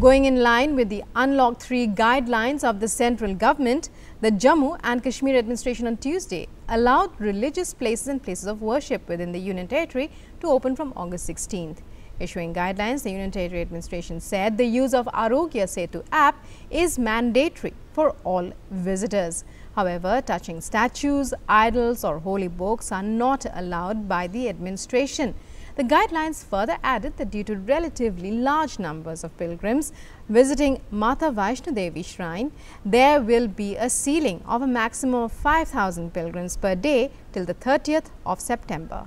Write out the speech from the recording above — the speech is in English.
Going in line with the Unlock 3 guidelines of the central government, the Jammu and Kashmir administration on Tuesday allowed religious places and places of worship within the Union Territory to open from August 16th. Issuing guidelines, the Union Territory administration said the use of Aarogya Setu app is mandatory for all visitors. However, touching statues, idols or holy books are not allowed by the administration. The guidelines further added that due to relatively large numbers of pilgrims visiting Mata Vaishno Devi shrine, there will be a ceiling of a maximum of 5,000 pilgrims per day till the 30th of September.